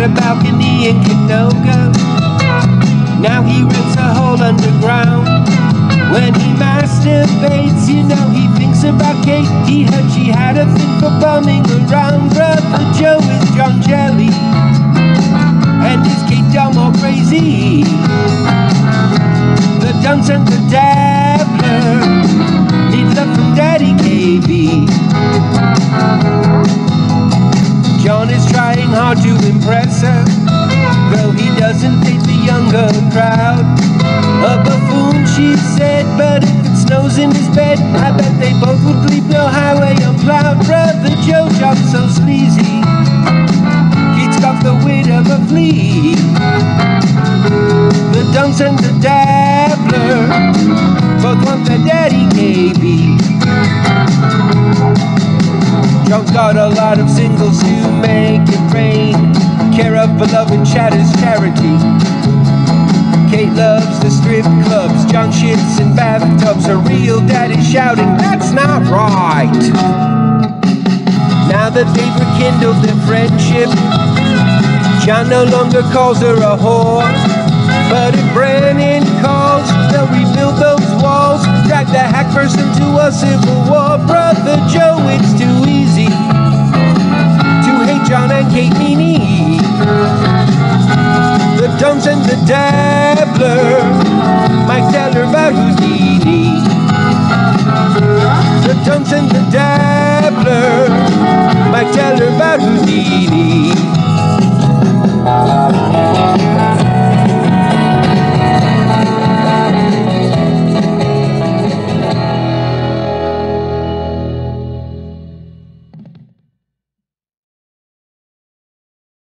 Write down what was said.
had a balcony in Canoga. Now he rents a hole underground. When he masturbates, you know he thinks about Kate. He heard she had a thing for bumming around. Brother Joe is John Jelly. And is Kate dumb or crazy? The dunce and the dabbler to impress her, though he doesn't date the younger crowd. A buffoon, she said, but if it snows in his bed, I bet they both would leave no highway unplowed. Brother Joe John's so sleazy, he's got the wit of a flea. The dunce and the dabbler both want their daddy KB. John's got a lot of singles to beloved chatters charity. Kate loves the strip clubs, John shits and bathtubs. Her real daddy's shouting, that's not right. Now that they've rekindled their friendship, John no longer calls her a whore. But if Brennan calls, they'll rebuild those walls, drag the hack into a civil war. Brother Joe, it's too easy to hate John and Kate me. Dungeon the Dabbler, Mike Deller, about who's